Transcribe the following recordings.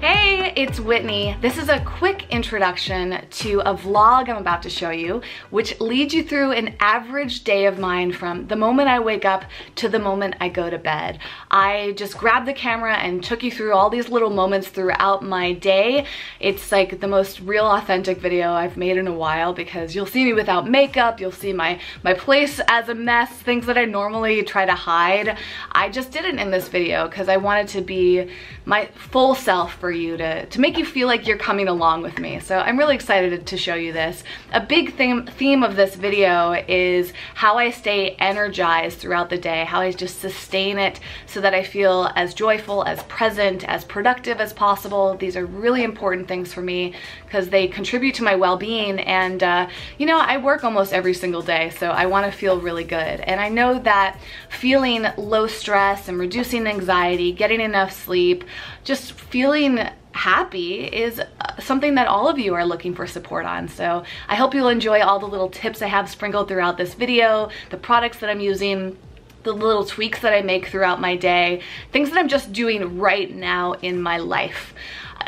Hey, it's Whitney. This is a quick introduction to a vlog I'm about to show you, which leads you through an average day of mine from the moment I wake up to the moment I go to bed. I just grabbed the camera and took you through all these little moments throughout my day. It's like the most real authentic video I've made in a while because you'll see me without makeup, you'll see my, my place as a mess, things that I normally try to hide. I just didn't in this video because I wanted to be my full self for you to, to make you feel like you're coming along with me. So I'm really excited to show you this. A big theme, theme of this video is how I stay energized throughout the day, how I just sustain it so that I feel as joyful, as present, as productive as possible. These are really important things for me because they contribute to my well-being and uh, you know I work almost every single day so I want to feel really good and I know that feeling low stress and reducing anxiety getting enough sleep just feeling happy is uh, something that all of you are looking for support on. So I hope you'll enjoy all the little tips I have sprinkled throughout this video, the products that I'm using, the little tweaks that I make throughout my day, things that I'm just doing right now in my life.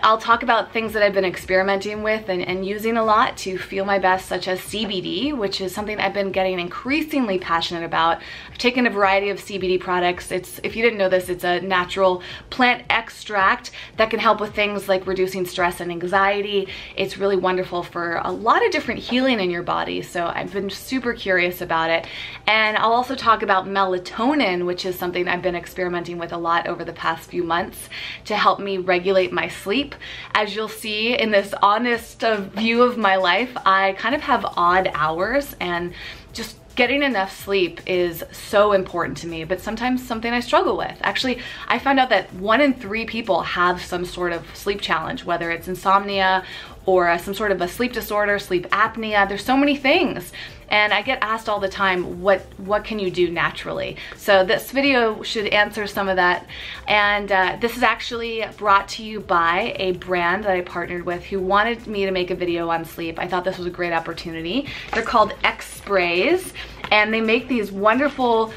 I'll talk about things that I've been experimenting with and, and, using a lot to feel my best, such as CBD, which is something I've been getting increasingly passionate about. I've taken a variety of CBD products. It's, if you didn't know this, it's a natural plant extract that can help with things like reducing stress and anxiety. It's really wonderful for a lot of different healing in your body. So I've been super curious about it. And I'll also talk about melatonin, which is something I've been experimenting with a lot over the past few months to help me regulate my sleep as you'll see in this honest uh, view of my life, I kind of have odd hours and just getting enough sleep is so important to me, but sometimes something I struggle with. Actually, I found out that one in three people have some sort of sleep challenge, whether it's insomnia or uh, some sort of a sleep disorder, sleep apnea. There's so many things. And I get asked all the time, what, what can you do naturally? So this video should answer some of that. And uh, this is actually brought to you by a brand that I partnered with who wanted me to make a video on sleep. I thought this was a great opportunity. They're called X Sprays and they make these wonderful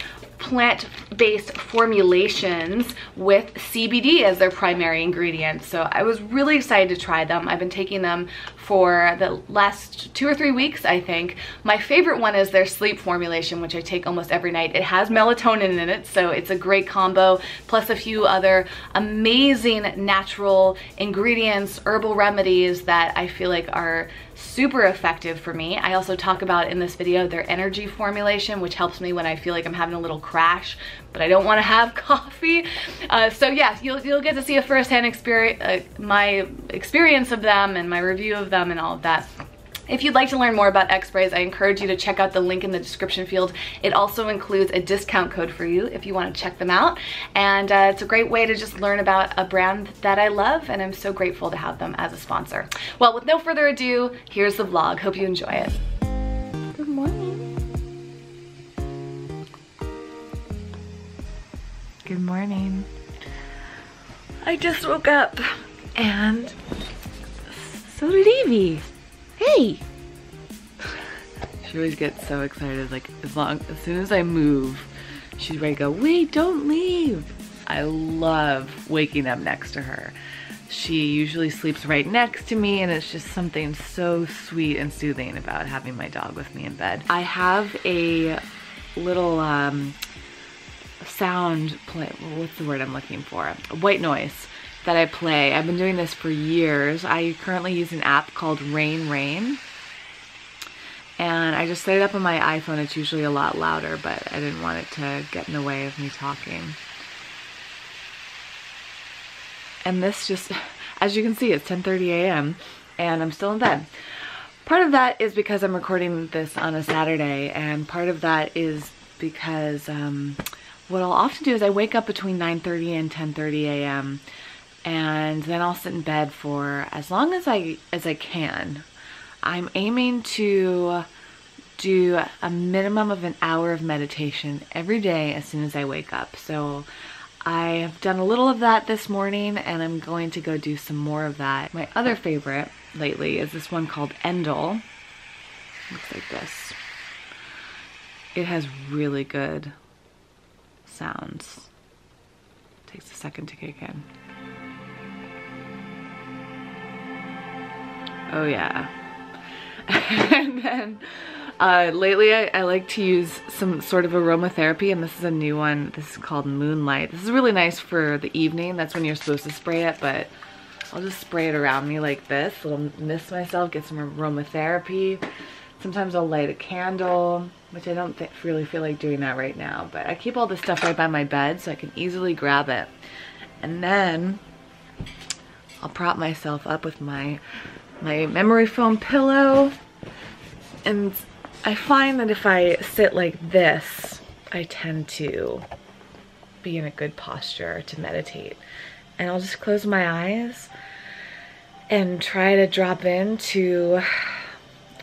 plant-based formulations with CBD as their primary ingredient. So I was really excited to try them. I've been taking them for the last two or three weeks, I think. My favorite one is their sleep formulation, which I take almost every night. It has melatonin in it, so it's a great combo, plus a few other amazing natural ingredients, herbal remedies that I feel like are super effective for me. I also talk about in this video their energy formulation, which helps me when I feel like I'm having a little crash, but I don't want to have coffee. Uh, so yeah, you'll, you'll get to see a firsthand experience, uh, my experience of them and my review of them and all of that. If you'd like to learn more about X-Sprays, I encourage you to check out the link in the description field. It also includes a discount code for you if you want to check them out. And uh, it's a great way to just learn about a brand that I love and I'm so grateful to have them as a sponsor. Well, with no further ado, here's the vlog. Hope you enjoy it. Good morning. Good morning. I just woke up and so did Evie. Hey! She always gets so excited, like as long, as soon as I move, she's ready to go, wait, don't leave. I love waking up next to her. She usually sleeps right next to me and it's just something so sweet and soothing about having my dog with me in bed. I have a little um, sound play, what's the word I'm looking for? White noise that I play. I've been doing this for years. I currently use an app called Rain Rain. And I just set it up on my iPhone. It's usually a lot louder, but I didn't want it to get in the way of me talking. And this just, as you can see, it's 10.30 a.m. and I'm still in bed. Part of that is because I'm recording this on a Saturday, and part of that is because um, what I'll often do is I wake up between 9.30 and 10.30 a.m and then I'll sit in bed for as long as I as I can. I'm aiming to do a minimum of an hour of meditation every day as soon as I wake up. So I have done a little of that this morning and I'm going to go do some more of that. My other favorite lately is this one called Endel. Looks like this. It has really good sounds. Takes a second to kick in. Oh yeah. and then uh, lately I, I, like to use some sort of aromatherapy and this is a new one. This is called Moonlight. This is really nice for the evening. That's when you're supposed to spray it, but I'll just spray it around me like this. Little mist myself, get some aromatherapy. Sometimes I'll light a candle, which I don't really feel like doing that right now, but I keep all this stuff right by my bed so I can easily grab it. And then I'll prop myself up with my my memory foam pillow. And I find that if I sit like this, I tend to be in a good posture to meditate. And I'll just close my eyes and try to drop into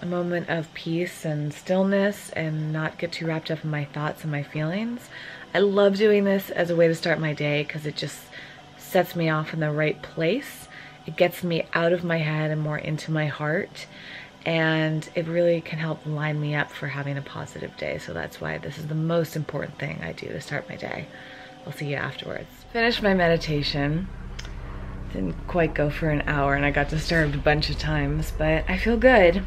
a moment of peace and stillness and not get too wrapped up in my thoughts and my feelings. I love doing this as a way to start my day because it just sets me off in the right place. It gets me out of my head and more into my heart and it really can help line me up for having a positive day. So that's why this is the most important thing I do to start my day. I'll see you afterwards. Finished my meditation. Didn't quite go for an hour and I got disturbed a bunch of times, but I feel good.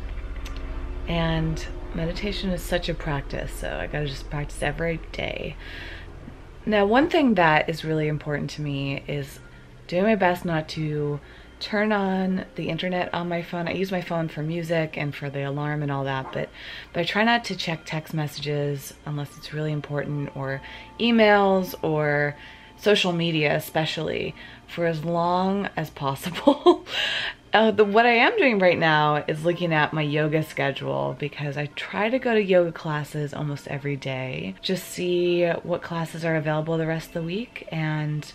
And meditation is such a practice, so I gotta just practice every day. Now, one thing that is really important to me is doing my best not to turn on the internet on my phone. I use my phone for music and for the alarm and all that, but, but I try not to check text messages unless it's really important or emails or social media especially for as long as possible. uh, the, what I am doing right now is looking at my yoga schedule because I try to go to yoga classes almost every day. Just see what classes are available the rest of the week and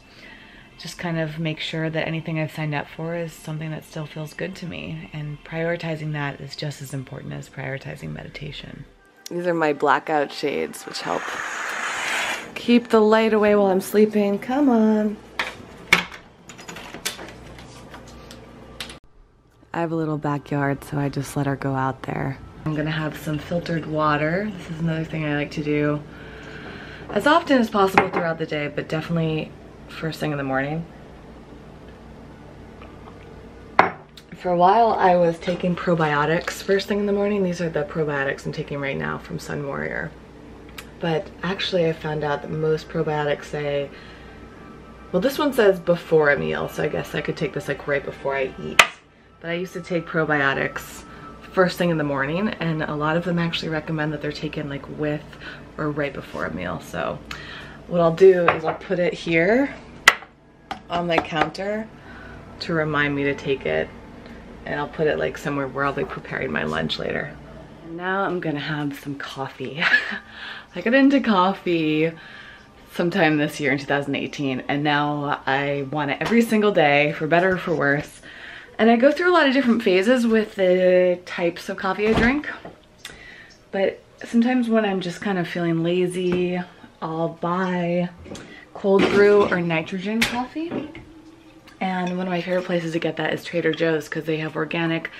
just kind of make sure that anything I've signed up for is something that still feels good to me. And prioritizing that is just as important as prioritizing meditation. These are my blackout shades, which help keep the light away while I'm sleeping. Come on. I have a little backyard, so I just let her go out there. I'm gonna have some filtered water. This is another thing I like to do as often as possible throughout the day, but definitely first thing in the morning. For a while, I was taking probiotics first thing in the morning. These are the probiotics I'm taking right now from Sunwarrior. But actually, I found out that most probiotics say, well, this one says before a meal, so I guess I could take this like right before I eat. But I used to take probiotics first thing in the morning, and a lot of them actually recommend that they're taken like with or right before a meal. So what I'll do is I'll put it here on my counter to remind me to take it. And I'll put it like somewhere where I'll be preparing my lunch later. And now I'm gonna have some coffee. I got into coffee sometime this year in 2018 and now I want it every single day for better or for worse. And I go through a lot of different phases with the types of coffee I drink. But sometimes when I'm just kind of feeling lazy I'll buy cold brew or nitrogen coffee. And one of my favorite places to get that is Trader Joe's because they have organic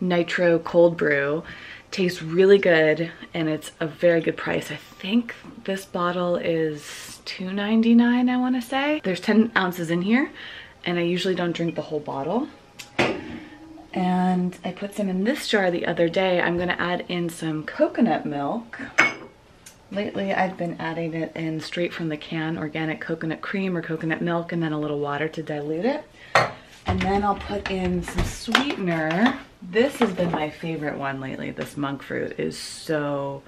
nitro cold brew. Tastes really good and it's a very good price. I think this bottle is $2.99 I want to say. There's 10 ounces in here and I usually don't drink the whole bottle. And I put some in this jar the other day. I'm gonna add in some coconut milk. Lately, I've been adding it in straight from the can, organic coconut cream or coconut milk, and then a little water to dilute it. And then I'll put in some sweetener. This has been my favorite one lately. This monk fruit is so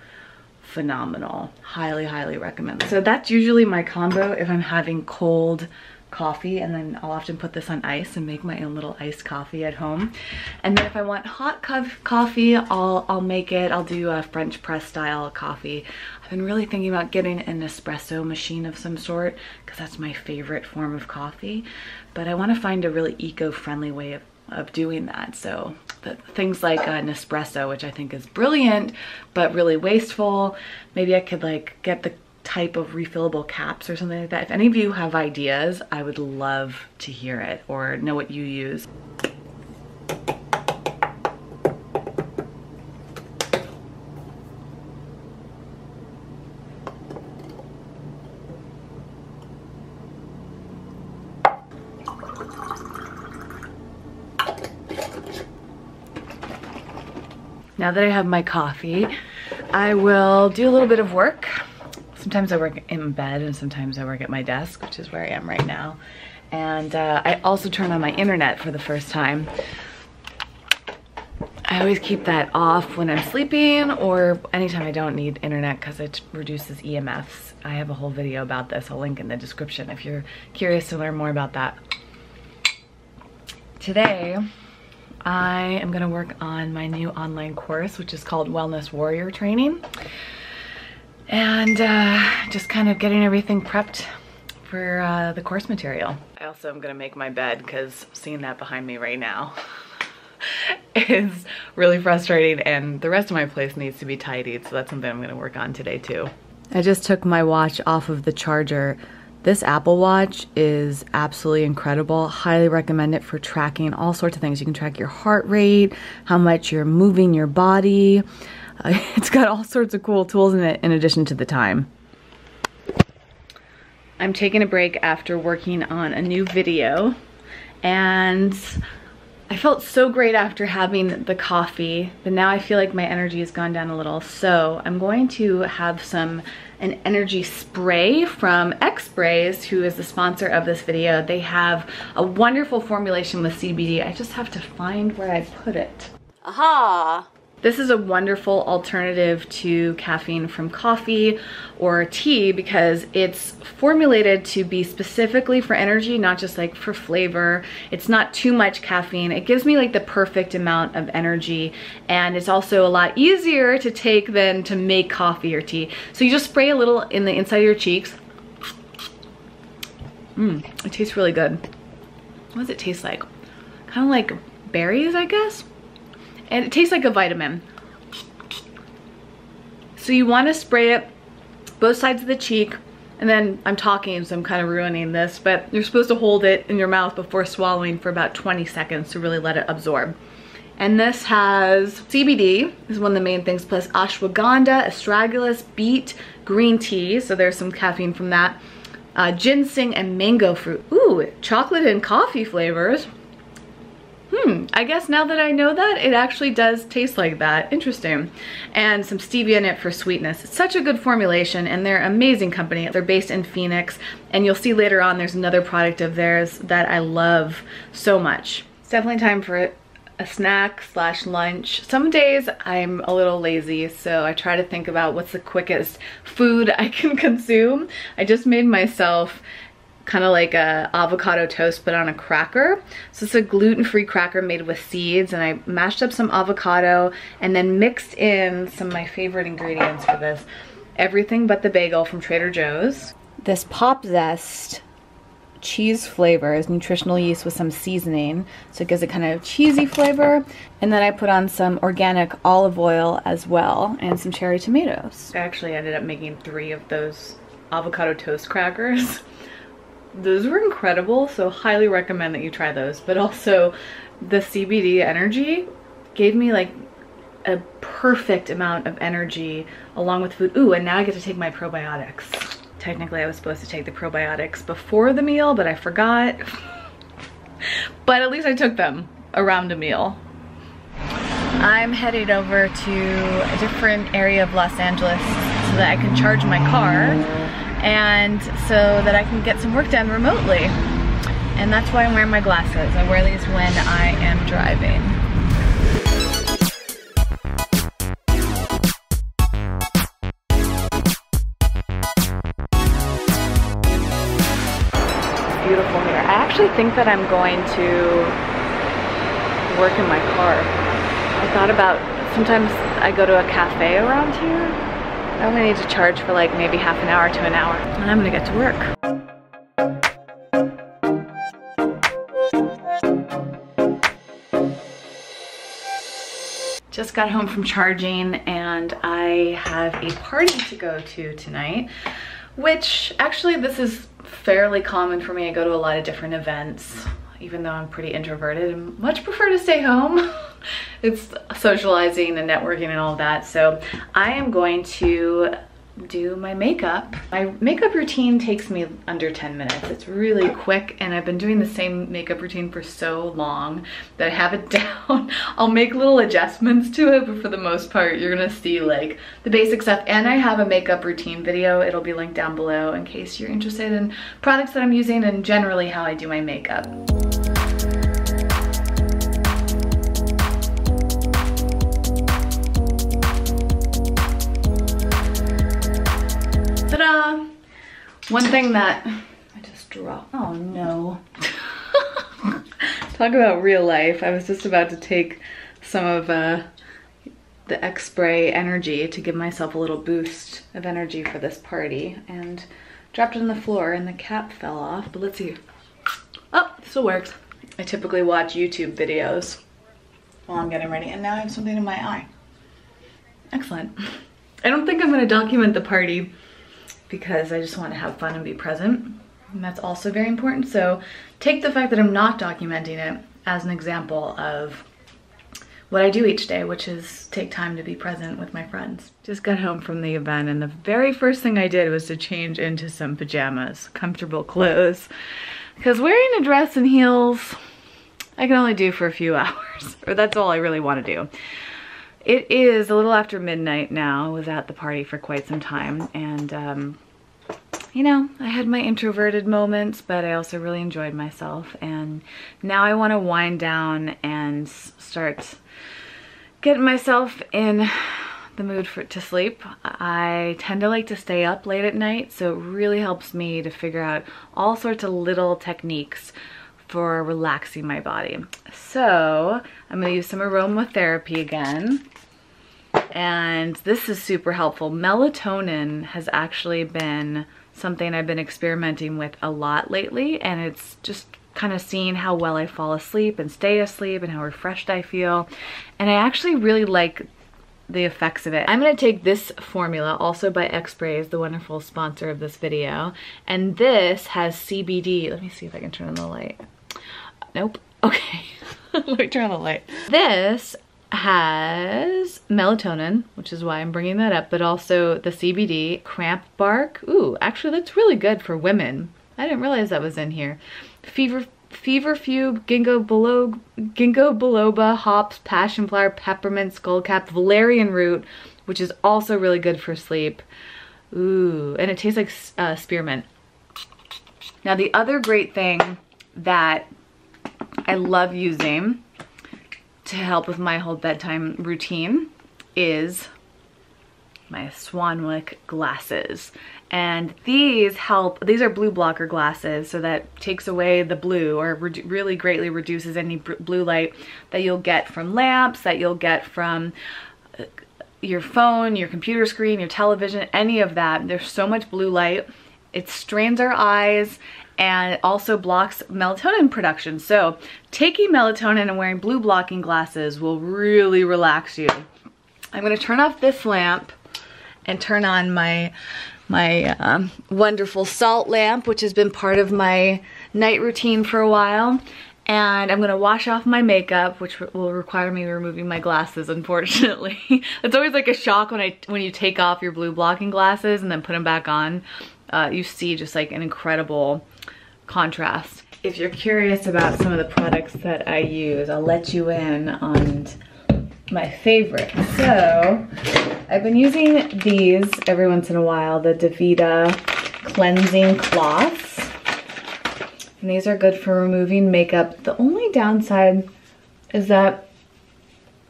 phenomenal. Highly, highly recommend. So that's usually my combo if I'm having cold coffee and then I'll often put this on ice and make my own little iced coffee at home. And then if I want hot co coffee, I'll, I'll make it. I'll do a French press style coffee. I've been really thinking about getting a Nespresso machine of some sort because that's my favorite form of coffee. But I want to find a really eco-friendly way of of doing that. So things like an espresso, which I think is brilliant, but really wasteful. Maybe I could like get the type of refillable caps or something like that. If any of you have ideas, I would love to hear it or know what you use. now that I have my coffee, I will do a little bit of work. Sometimes I work in bed and sometimes I work at my desk, which is where I am right now. And uh, I also turn on my internet for the first time. I always keep that off when I'm sleeping or anytime I don't need internet because it reduces EMFs. I have a whole video about this. I'll link in the description if you're curious to learn more about that. Today, I am gonna work on my new online course, which is called Wellness Warrior Training. And uh, just kind of getting everything prepped for uh, the course material. I also am gonna make my bed because seeing that behind me right now is really frustrating and the rest of my place needs to be tidied. So that's something I'm gonna work on today too. I just took my watch off of the charger this Apple Watch is absolutely incredible. Highly recommend it for tracking all sorts of things. You can track your heart rate, how much you're moving your body. Uh, it's got all sorts of cool tools in it in addition to the time. I'm taking a break after working on a new video and I felt so great after having the coffee, but now I feel like my energy has gone down a little. So I'm going to have some an energy spray from X Sprays, who is the sponsor of this video. They have a wonderful formulation with CBD. I just have to find where I put it. Aha! This is a wonderful alternative to caffeine from coffee or tea because it's formulated to be specifically for energy, not just like for flavor. It's not too much caffeine. It gives me like the perfect amount of energy and it's also a lot easier to take than to make coffee or tea. So you just spray a little in the inside of your cheeks. Mmm, it tastes really good. What does it taste like? Kind of like berries, I guess? And it tastes like a vitamin. So you want to spray it both sides of the cheek and then I'm talking so I'm kind of ruining this but you're supposed to hold it in your mouth before swallowing for about 20 seconds to really let it absorb. And this has CBD, is one of the main things, plus ashwagandha, astragalus, beet, green tea, so there's some caffeine from that, uh, ginseng, and mango fruit. Ooh, chocolate and coffee flavors hmm, I guess now that I know that, it actually does taste like that. Interesting. And some stevia in it for sweetness. It's such a good formulation and they're amazing company. They're based in Phoenix and you'll see later on there's another product of theirs that I love so much. It's definitely time for a snack slash lunch. Some days I'm a little lazy, so I try to think about what's the quickest food I can consume. I just made myself kind of like a avocado toast but on a cracker. So it's a gluten-free cracker made with seeds and I mashed up some avocado and then mixed in some of my favorite ingredients for this. Everything but the bagel from Trader Joe's. This Pop Zest cheese flavor is nutritional yeast with some seasoning so it gives it kind of cheesy flavor and then I put on some organic olive oil as well and some cherry tomatoes. I actually ended up making three of those avocado toast crackers those were incredible, so highly recommend that you try those. But also the CBD energy gave me like a perfect amount of energy along with food. Ooh, and now I get to take my probiotics. Technically, I was supposed to take the probiotics before the meal, but I forgot. but at least I took them around a meal. I'm headed over to a different area of Los Angeles so that I can charge my car and so that I can get some work done remotely. And that's why I'm wearing my glasses. I wear these when I am driving. beautiful here. I actually think that I'm going to work in my car. I thought about, sometimes I go to a cafe around here I only need to charge for like maybe half an hour to an hour and I'm gonna get to work. Just got home from charging and I have a party to go to tonight, which actually this is fairly common for me. I go to a lot of different events, even though I'm pretty introverted and much prefer to stay home. it's socializing and networking and all that. So I am going to do my makeup. My makeup routine takes me under 10 minutes. It's really quick and I've been doing the same makeup routine for so long that I have it down. I'll make little adjustments to it, but for the most part, you're gonna see like the basic stuff. And I have a makeup routine video. It'll be linked down below in case you're interested in products that I'm using and generally how I do my makeup. One thing that I just dropped, oh no. Talk about real life. I was just about to take some of uh, the X-Spray energy to give myself a little boost of energy for this party and dropped it on the floor and the cap fell off, but let's see. Oh, still works. I typically watch YouTube videos while I'm getting ready and now I have something in my eye. Excellent. I don't think I'm gonna document the party because I just want to have fun and be present. And that's also very important. So take the fact that I'm not documenting it as an example of what I do each day, which is take time to be present with my friends. Just got home from the event and the very first thing I did was to change into some pajamas, comfortable clothes. Because wearing a dress and heels, I can only do for a few hours, or that's all I really want to do. It is a little after midnight now. I was at the party for quite some time and um, you know, I had my introverted moments, but I also really enjoyed myself. And now I want to wind down and start getting myself in the mood for to sleep. I tend to like to stay up late at night, so it really helps me to figure out all sorts of little techniques for relaxing my body. So I'm gonna use some aromatherapy again. And this is super helpful. Melatonin has actually been something I've been experimenting with a lot lately and it's just kind of seeing how well I fall asleep and stay asleep and how refreshed I feel. And I actually really like the effects of it. I'm gonna take this formula, also by X-Sprays, the wonderful sponsor of this video, and this has CBD. Let me see if I can turn on the light. Nope. Okay. Let me turn on the light. This has melatonin, which is why I'm bringing that up, but also the CBD, cramp bark. Ooh, actually that's really good for women. I didn't realize that was in here. Fever feverfew, ginkgo biloba, ginkgo biloba, hops, passion flower, peppermint, skullcap, valerian root, which is also really good for sleep. Ooh, and it tastes like uh, spearmint. Now the other great thing that I love using to help with my whole bedtime routine is my Swanwick glasses. And these help, these are blue blocker glasses, so that takes away the blue or really greatly reduces any blue light that you'll get from lamps, that you'll get from uh, your phone, your computer screen, your television, any of that. There's so much blue light. It strains our eyes and also blocks melatonin production. So taking melatonin and wearing blue blocking glasses will really relax you. I'm gonna turn off this lamp and turn on my my um, wonderful salt lamp, which has been part of my night routine for a while. And I'm gonna wash off my makeup, which will require me removing my glasses, unfortunately. it's always like a shock when I when you take off your blue blocking glasses and then put them back on. Uh, you see just like an incredible contrast. If you're curious about some of the products that I use, I'll let you in on my favorite. So I've been using these every once in a while, the DeVita cleansing cloths. And these are good for removing makeup. The only downside is that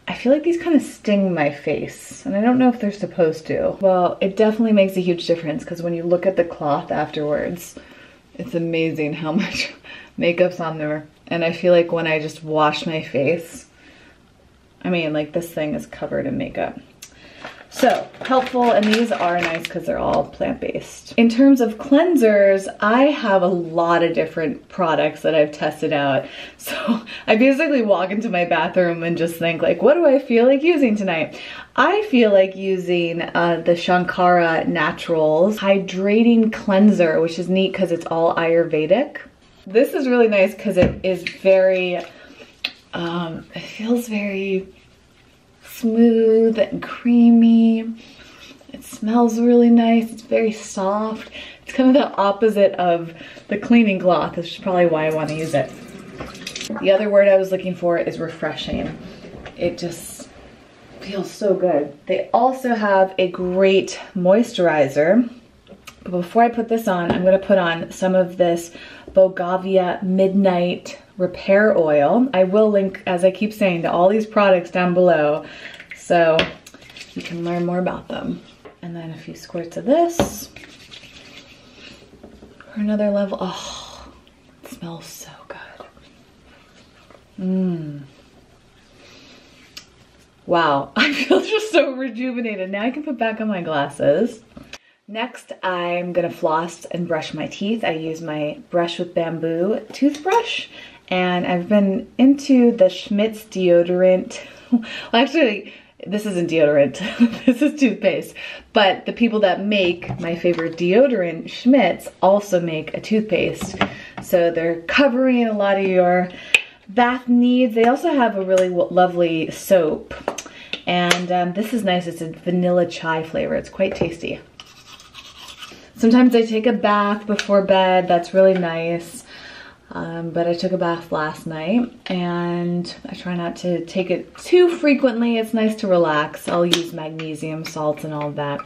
I feel like these kind of sting my face and I don't know if they're supposed to. Well, it definitely makes a huge difference because when you look at the cloth afterwards, it's amazing how much makeup's on there. And I feel like when I just wash my face, I mean, like this thing is covered in makeup. So helpful, and these are nice because they're all plant-based. In terms of cleansers, I have a lot of different products that I've tested out. So I basically walk into my bathroom and just think like, what do I feel like using tonight? I feel like using uh, the Shankara Naturals Hydrating Cleanser, which is neat because it's all Ayurvedic. This is really nice because it is very, um, it feels very smooth and creamy. It smells really nice. It's very soft. It's kind of the opposite of the cleaning cloth, which is probably why I want to use it. The other word I was looking for is refreshing. It just feels so good. They also have a great moisturizer. But before I put this on, I'm gonna put on some of this Bogavia Midnight Repair Oil. I will link, as I keep saying, to all these products down below so you can learn more about them. And then a few squirts of this for another level. Oh, it smells so good. Mmm. Wow, I feel just so rejuvenated. Now I can put back on my glasses. Next, I'm gonna floss and brush my teeth. I use my Brush with Bamboo toothbrush, and I've been into the Schmidt's deodorant. well, actually, this isn't deodorant, this is toothpaste. But the people that make my favorite deodorant, Schmidt's, also make a toothpaste. So they're covering a lot of your bath needs. They also have a really lovely soap. And um, this is nice, it's a vanilla chai flavor. It's quite tasty. Sometimes I take a bath before bed. That's really nice. Um, but I took a bath last night and I try not to take it too frequently. It's nice to relax. I'll use magnesium salts and all of that.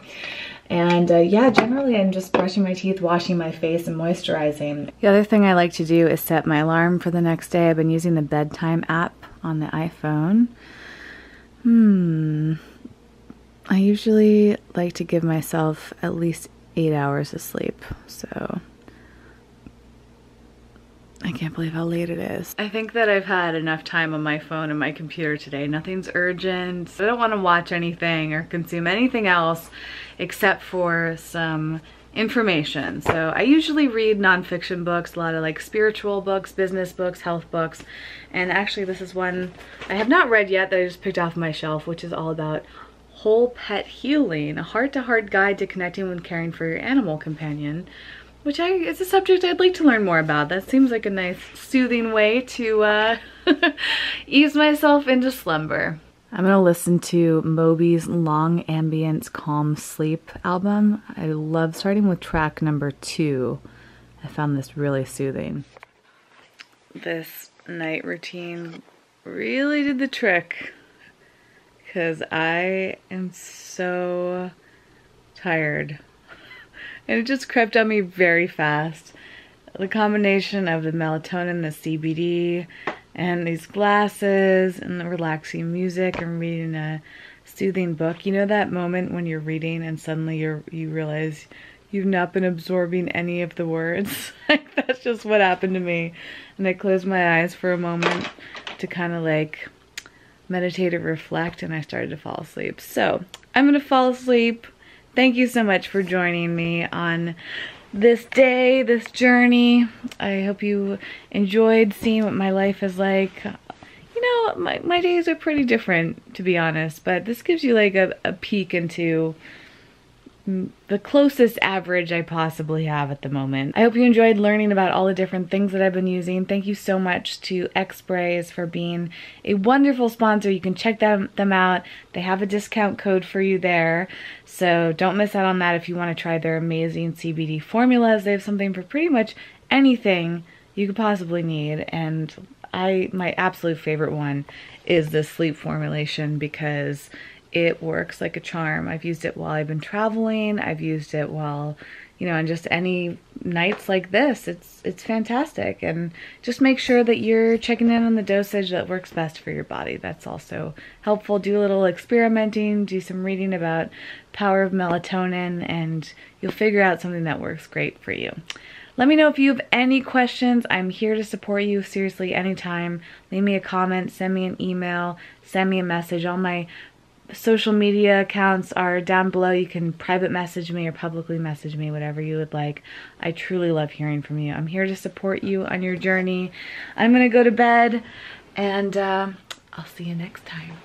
And uh, yeah, generally I'm just brushing my teeth, washing my face, and moisturizing. The other thing I like to do is set my alarm for the next day. I've been using the bedtime app on the iPhone. Hmm. I usually like to give myself at least eight hours of sleep. So I can't believe how late it is. I think that I've had enough time on my phone and my computer today. Nothing's urgent. I don't want to watch anything or consume anything else except for some information. So I usually read nonfiction books, a lot of like spiritual books, business books, health books. And actually this is one I have not read yet that I just picked off my shelf, which is all about Whole Pet Healing, a heart-to-heart -heart guide to connecting when caring for your animal companion, which I is a subject I'd like to learn more about. That seems like a nice soothing way to uh, ease myself into slumber. I'm gonna listen to Moby's Long Ambients Calm Sleep album. I love starting with track number two. I found this really soothing. This night routine really did the trick because I am so tired. And it just crept on me very fast. The combination of the melatonin, the CBD, and these glasses, and the relaxing music, and reading a soothing book. You know that moment when you're reading and suddenly you're you realize you've not been absorbing any of the words. that's just what happened to me. And I closed my eyes for a moment to kind of like meditate or reflect and I started to fall asleep. So I'm going to fall asleep. Thank you so much for joining me on this day, this journey. I hope you enjoyed seeing what my life is like. You know, my, my days are pretty different, to be honest, but this gives you like a, a peek into the closest average I possibly have at the moment. I hope you enjoyed learning about all the different things that I've been using. Thank you so much to X-Sprays for being a wonderful sponsor. You can check them, them out. They have a discount code for you there. So don't miss out on that if you want to try their amazing CBD formulas. They have something for pretty much anything you could possibly need. And I my absolute favorite one is the sleep formulation because it works like a charm. I've used it while I've been traveling. I've used it while, you know, on just any nights like this. It's it's fantastic. And just make sure that you're checking in on the dosage that works best for your body. That's also helpful. Do a little experimenting, do some reading about power of melatonin, and you'll figure out something that works great for you. Let me know if you have any questions. I'm here to support you seriously anytime. Leave me a comment, send me an email, send me a message. All my social media accounts are down below. You can private message me or publicly message me, whatever you would like. I truly love hearing from you. I'm here to support you on your journey. I'm going to go to bed and uh, I'll see you next time.